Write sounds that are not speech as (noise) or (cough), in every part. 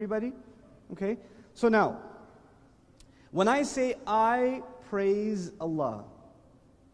everybody? Okay? So now, when I say I praise Allah,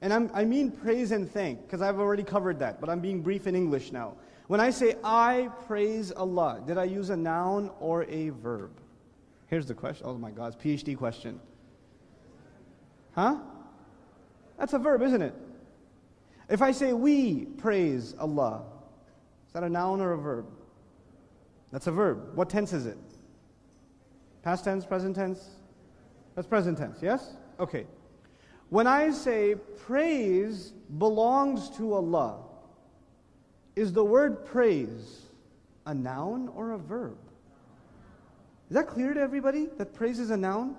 and I'm, i mean praise and thank, because I've already covered that, but I'm being brief in English now. When I say I praise Allah, did I use a noun or a verb? Here's the question. Oh my God, it's PhD question. Huh? That's a verb, isn't it? If I say we praise Allah, is that a noun or a verb? That's a verb. What tense is it? Past tense, present tense? That's present tense, yes? Okay. When I say praise belongs to Allah, is the word praise a noun or a verb? Is that clear to everybody that praise is a noun?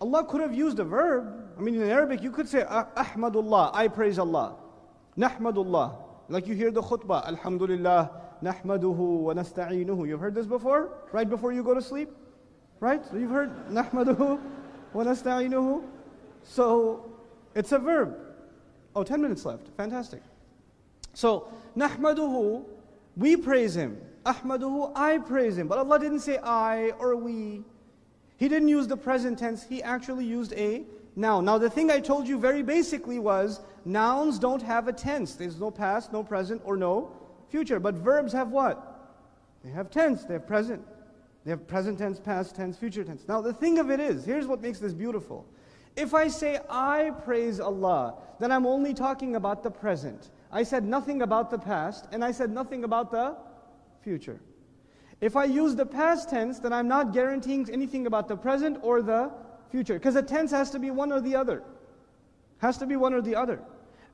Allah could have used a verb. I mean, in Arabic, you could say, ah, Ahmadullah, I praise Allah. Nahmadullah. Like you hear the khutbah, Alhamdulillah, Wa nasta'inuhu. You've heard this before? Right before you go to sleep? Right? So you've heard wa nasta'inuhu. So it's a verb. Oh, 10 minutes left. Fantastic. So, Nahmaduhu, we praise him. Ahmaduhu, I praise him. But Allah didn't say I or we. He didn't use the present tense, he actually used a noun. Now, the thing I told you very basically was nouns don't have a tense. There's no past, no present, or no future. But verbs have what? They have tense, they have present. They have present tense, past tense, future tense. Now, the thing of it is, here's what makes this beautiful. If I say I praise Allah, then I'm only talking about the present. I said nothing about the past, and I said nothing about the future. If I use the past tense, then I'm not guaranteeing anything about the present or the future. Because a tense has to be one or the other. Has to be one or the other.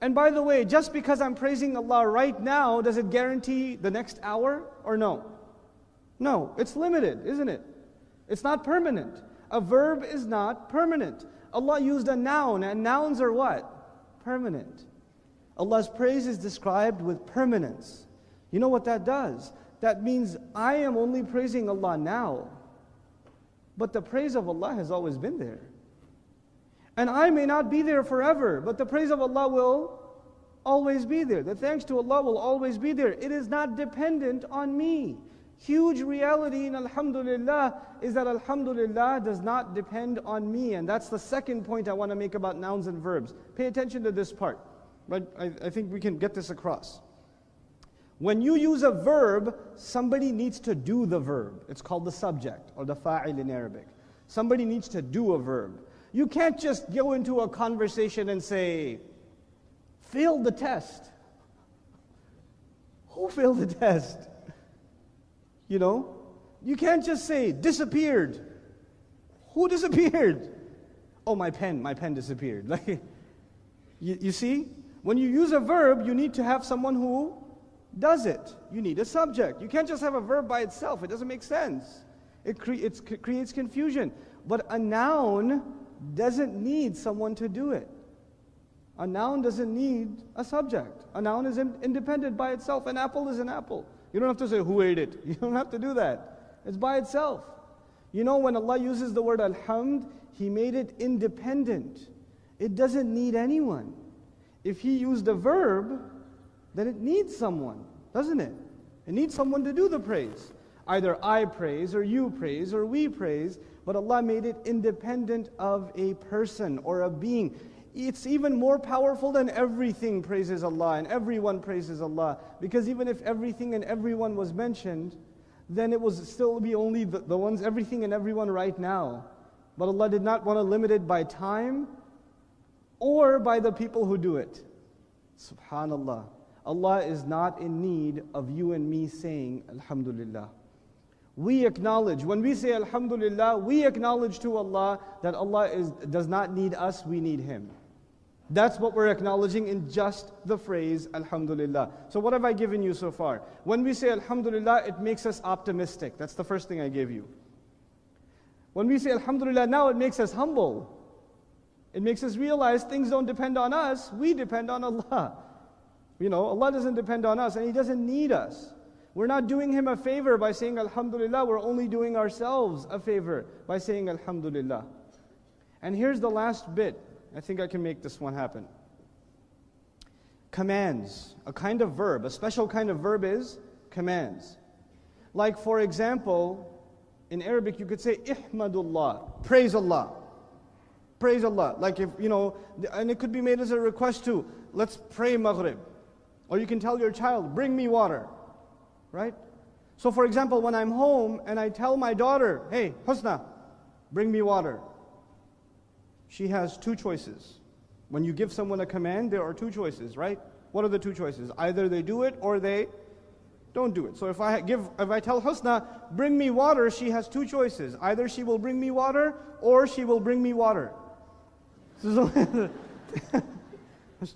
And by the way, just because I'm praising Allah right now, does it guarantee the next hour or no? No, it's limited, isn't it? It's not permanent. A verb is not permanent. Allah used a noun, and nouns are what? Permanent. Allah's praise is described with permanence. You know what that does? That means I am only praising Allah now, but the praise of Allah has always been there. And I may not be there forever, but the praise of Allah will always be there. The thanks to Allah will always be there. It is not dependent on me. Huge reality in Alhamdulillah is that Alhamdulillah does not depend on me. And that's the second point I want to make about nouns and verbs. Pay attention to this part. But I, I think we can get this across. When you use a verb, somebody needs to do the verb. It's called the subject or the fa'il in Arabic. Somebody needs to do a verb. You can't just go into a conversation and say, failed the test. Who failed the test? You know? You can't just say, disappeared. Who disappeared? Oh, my pen, my pen disappeared. (laughs) Like, you, you see? When you use a verb, you need to have someone who does it. You need a subject. You can't just have a verb by itself, it doesn't make sense. It, cre- it creates confusion. But a noun doesn't need someone to do it. A noun doesn't need a subject. A noun is in- independent by itself. An apple is an apple. You don't have to say who ate it. (laughs) You don't have to do that. It's by itself. You know, when Allah uses the word alhamd, He made it independent. It doesn't need anyone. If He used a verb, then it needs someone, doesn't it? It needs someone to do the praise. Either I praise, or you praise, or we praise, but Allah made it independent of a person or a being. It's even more powerful than everything praises Allah and everyone praises Allah. Because even if everything and everyone was mentioned, then it was still be only the, the ones, everything and everyone right now. But Allah did not want to limit it by time or by the people who do it. Subhanallah. Allah is not in need of you and me saying Alhamdulillah. We acknowledge, when we say Alhamdulillah, we acknowledge to Allah that Allah is, does not need us, we need Him. That's what we're acknowledging in just the phrase Alhamdulillah. So, what have I given you so far? When we say Alhamdulillah, it makes us optimistic. That's the first thing I gave you. When we say Alhamdulillah now, it makes us humble. It makes us realize things don't depend on us, we depend on Allah. You know, Allah doesn't depend on us and He doesn't need us. We're not doing Him a favor by saying Alhamdulillah, we're only doing ourselves a favor by saying Alhamdulillah. And here's the last bit. I think I can make this one happen. Commands, a kind of verb, a special kind of verb is commands. Like, for example, in Arabic, you could say, Ihmadullah, praise Allah. Praise Allah. Like if, you know, and it could be made as a request too. Let's pray Maghrib. Or you can tell your child, bring me water. Right? So, for example, when I'm home and I tell my daughter, hey, Husna, bring me water, she has two choices. When you give someone a command, there are two choices, right? What are the two choices? Either they do it or they don't do it. So if I give, if I tell Husna, bring me water, she has two choices. Either she will bring me water or she will bring me water. (laughs) There's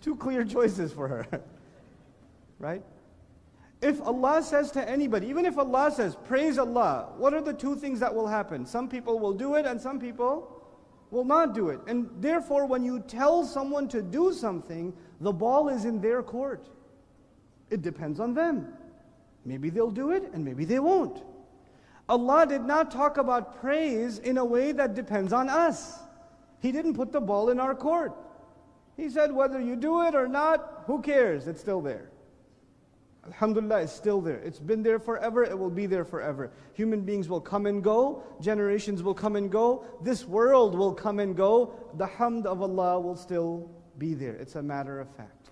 two clear choices for her, (laughs) right? If Allah says to anybody, even if Allah says, praise Allah, what are the two things that will happen? Some people will do it and some people will not do it. And therefore, when you tell someone to do something, the ball is in their court. It depends on them. Maybe they'll do it and maybe they won't. Allah did not talk about praise in a way that depends on us. He didn't put the ball in our court. He said, whether you do it or not, who cares? It's still there. Alhamdulillah, it's still there. It's been there forever, it will be there forever. Human beings will come and go, generations will come and go, this world will come and go. The hamd of Allah will still be there. It's a matter of fact.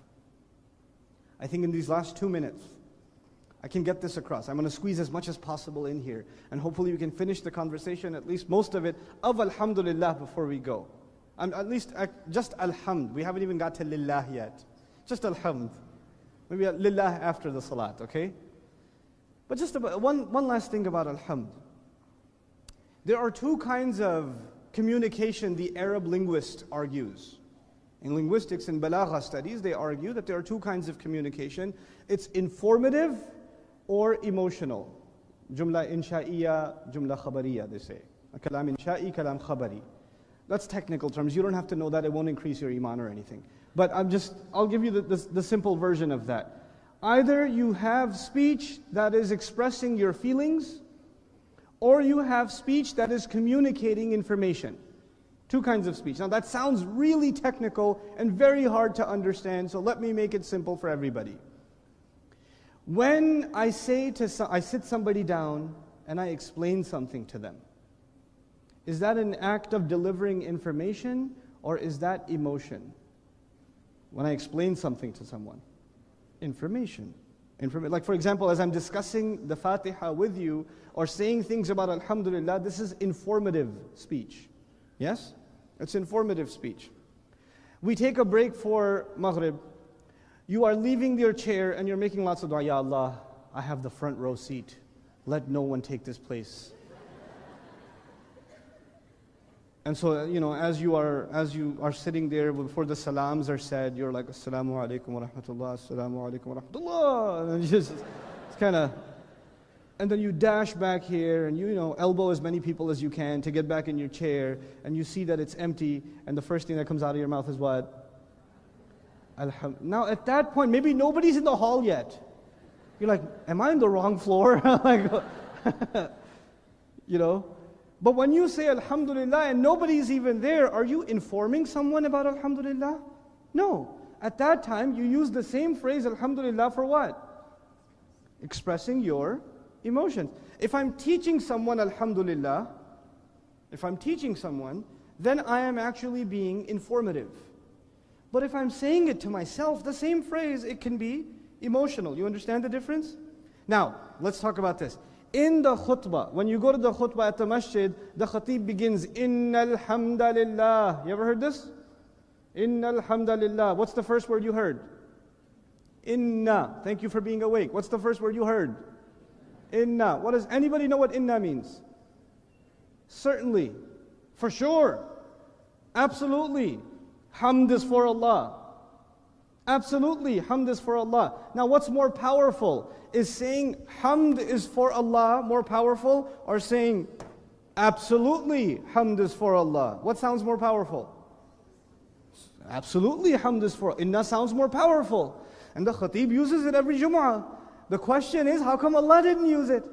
I think in these last two minutes, I can get this across. I'm going to squeeze as much as possible in here. And hopefully, we can finish the conversation, at least most of it, of Alhamdulillah before we go. Um, at least uh, just Alhamd. We haven't even got to Lillah yet. Just Alhamd. Maybe lillah after the salat, okay? But just about, one, one last thing about alhamd. There are two kinds of communication the Arab linguist argues. In linguistics and balagha studies, they argue that there are two kinds of communication. It's informative or emotional. Jumla insha'iyya, jumla khabariya, they say. Kalam insha'i, kalam khabari. That's technical terms. You don't have to know that. It won't increase your iman or anything. But I'm just, I'll give you the, the, the simple version of that. Either you have speech that is expressing your feelings, or you have speech that is communicating information. Two kinds of speech. Now, that sounds really technical and very hard to understand, so let me make it simple for everybody. When I say to, I sit somebody down and I explain something to them, is that an act of delivering information or is that emotion? When I explain something to someone. Information. Inform- like, for example, as I'm discussing the Fatiha with you or saying things about Alhamdulillah, this is informative speech. Yes? It's informative speech. We take a break for Maghrib. You are leaving your chair and you're making lots of dua. Ya Allah, I have the front row seat. Let no one take this place. And so, you know, as you are, as you are sitting there before the salams are said, you're like, Assalamu alaikum wa rahmatullah, Assalamu alaikum wa rahmatullah. And just, it's kind of, and then you dash back here and you, you know, elbow as many people as you can to get back in your chair. And you see that it's empty. And the first thing that comes out of your mouth is what? Alham- now, at that point, maybe nobody's in the hall yet. You're like, am I on the wrong floor? (laughs) like, (laughs) you know? But when you say Alhamdulillah and nobody's even there, are you informing someone about Alhamdulillah? No. At that time, you use the same phrase Alhamdulillah for what? Expressing your emotions. If I'm teaching someone Alhamdulillah, if I'm teaching someone, then I am actually being informative. But if I'm saying it to myself, the same phrase, it can be emotional. You understand the difference? Now, let's talk about this. In the khutbah, when you go to the khutbah at the masjid, the khatib begins, Inna alhamdulillah. You ever heard this? Inna alhamdulillah. What's the first word you heard? Inna. Thank you for being awake. What's the first word you heard? Inna. What does anybody know what inna means? Certainly. For sure. Absolutely. Hamd is for Allah. Absolutely, hamd is for Allah. Now, what's more powerful? Is saying hamd is for Allah more powerful or saying absolutely hamd is for Allah? What sounds more powerful? Absolutely hamd is for Inna sounds more powerful. And the khatib uses it every Jum'ah. The question is, how come Allah didn't use it?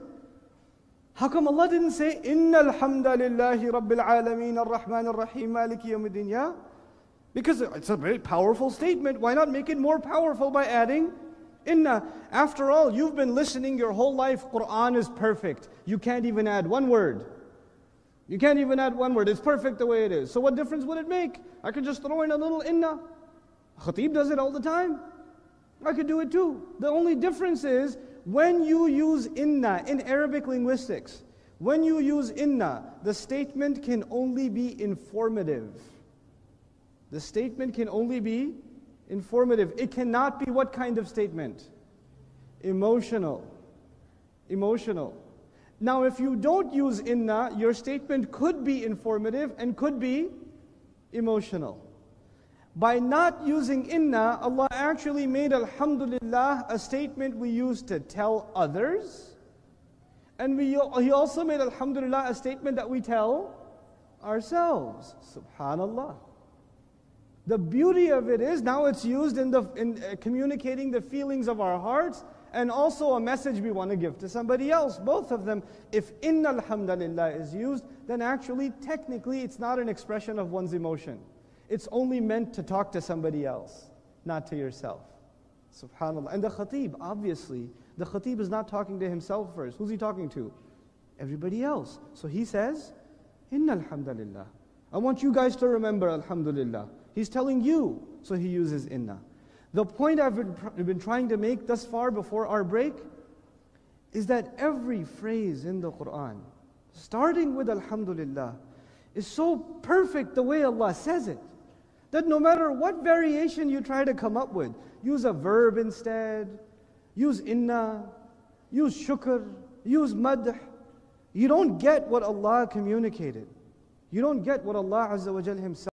How come Allah didn't say, Inna alhamdulillahi rabbil alameen ar-Rahman ar-Rahim maliki yawmiddin? Yeah? Because it's a very powerful statement. Why not make it more powerful by adding inna? After all, you've been listening your whole life. Quran is perfect. You can't even add one word. You can't even add one word. It's perfect the way it is. So what difference would it make? I could just throw in a little inna. Khatib does it all the time. I could do it too. The only difference is when you use inna in Arabic linguistics, when you use inna, the statement can only be informative. The statement can only be informative. It cannot be what kind of statement? Emotional. Emotional. Now, if you don't use inna, your statement could be informative and could be emotional. By not using inna, Allah actually made Alhamdulillah a statement we use to tell others. And we, He also made Alhamdulillah a statement that we tell ourselves. Subhanallah. The beauty of it is now it's used in, the, in uh, communicating the feelings of our hearts and also a message we want to give to somebody else. Both of them. If inna alhamdulillah is used, then actually, technically, it's not an expression of one's emotion. It's only meant to talk to somebody else, not to yourself. Subhanallah. And the khatib, obviously, the khatib is not talking to himself first. Who's he talking to? Everybody else. So he says, Inna alhamdulillah. I want you guys to remember alhamdulillah. He's telling you, so he uses inna. The point I've been, been trying to make thus far before our break is that every phrase in the Quran, starting with Alhamdulillah, is so perfect the way Allah says it that no matter what variation you try to come up with, use a verb instead, use inna, use shukr, use madh, you don't get what Allah communicated. You don't get what Allah Azza wa Jal Himself